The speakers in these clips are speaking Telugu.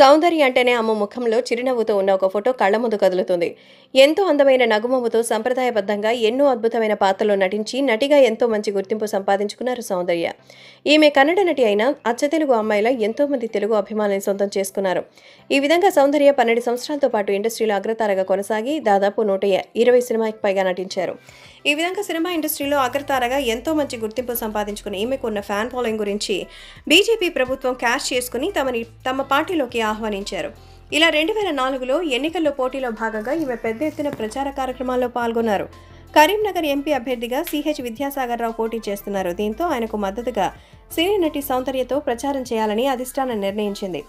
సౌందర్య అంటేనే ఆమె ముఖంలో చిరునవ్వుతో ఉన్న ఒక ఫోటో కళ్ళ ముందు కదులుతుంది. ఎంతో అందమైన నగుమవ్వుతో సంప్రదాయబద్ధంగా ఎన్నో అద్భుతమైన పాత్రలో నటించి నటిగా ఎంతో మంచి గుర్తింపు సంపాదించుకున్నారు సౌందర్య. ఈమె కన్నడ నటి అయిన అచ్చతెలుగు అమ్మాయిల ఎంతో మంది తెలుగు అభిమానులను సొంతం చేసుకున్నారు. ఈ విధంగా సౌందర్య పన్నెండు సంవత్సరాలతో పాటు ఇండస్ట్రీలో అగ్రతారగా కొనసాగి దాదాపు నూట ఇరవై సినిమాకి పైగా నటించారు. ఈ విధంగా సినిమా ఇండస్ట్రీలో అగ్రతారగా ఎంతో మంచి గుర్తింపు సంపాదించుకున్న ఈమెకు ఉన్న ఫ్యాన్ ఫాలోయింగ్ గురించి బీజేపీ ప్రభుత్వం క్యాష్ చేసుకుని తమని తమ పార్టీలోకి ఆహ్వానించారు. ఇలా రెండు వేల నాలుగులో ఎన్నికల్లో పోటీలో భాగంగా ఈమె పెద్ద ఎత్తున ప్రచార కార్యక్రమాల్లో పాల్గొన్నారు. కరీంనగర్ ఎంపీ అభ్యర్థిగా సిహెచ్ విద్యాసాగర్ రావు పోటీ చేస్తున్నారు. దీంతో ఆయనకు మద్దతుగా సినీ నటి సౌందర్యతో ప్రచారం చేయాలని అధిష్టానం నిర్ణయించింది.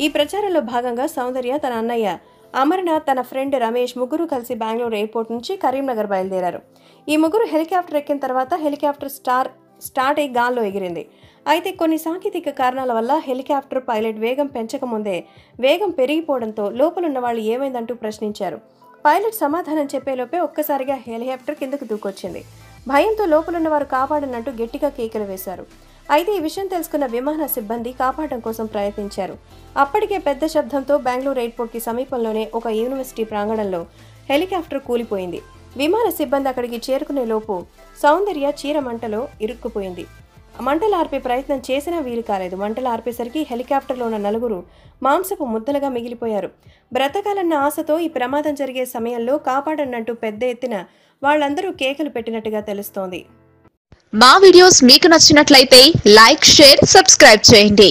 ఈ ప్రచారంలో భాగంగా సౌందర్య తన అన్నయ్య అమర్నాథ్ తన ఫ్రెండ్ రమేష్ ముగ్గురు కలిసి బెంగళూరు ఎయిర్పోర్ట్ నుంచి కరీంనగర్ బయలుదేరారు. ఈ ముగ్గురు హెలికాప్టర్ ఎక్కిన తర్వాత హెలికాప్టర్ స్టార్ స్టార్ట్ అయి గాల్లో ఎగిరింది. అయితే కొన్ని సాంకేతిక కారణాల వల్ల హెలికాప్టర్ పైలట్ వేగం పెంచకముందే వేగం పెరిగిపోవడంతో లోపలున్న వాళ్ళు ఏమైందంటూ ప్రశ్నించారు. పైలట్ సమాధానం చెప్పేలోపే ఒక్కసారిగా హెలికాప్టర్ కిందకు దూకొచ్చింది. భయంతో లోపలున్న వారు కాపాడనంటూ గట్టిగా కేకలు వేశారు. అయితే ఈ విషయం తెలుసుకున్న విమాన సిబ్బంది కాపాడడం కోసం ప్రయత్నించారు. అప్పటికే పెద్ద శబ్దంతో బెంగళూరు ఎయిర్పోర్ట్కి సమీపంలోనే ఒక యూనివర్సిటీ ప్రాంగణంలో హెలికాప్టర్ కూలిపోయింది. విమాన సిబ్బంది అక్కడికి చేరుకునే లోపు సౌందర్య చీర మంటలో ఇరుక్కుపోయింది. మంటలు ఆర్పే ప్రయత్నం చేసినా వీలు కాలేదు. మంటలు ఆర్పేసరికి హెలికాప్టర్లో ఉన్న నలుగురు మాంసపు ముద్దలుగా మిగిలిపోయారు. బ్రతకాలన్న ఆశతో ఈ ప్రమాదం జరిగే సమయంలో కాపాడన్నట్టు పెద్ద ఎత్తున వాళ్ళందరూ కేకలు పెట్టినట్టుగా తెలుస్తోంది. మా వీడియోస్ మీకు నచ్చినట్లయితే లైక్ షేర్ సబ్స్క్రైబ్ చేయండి.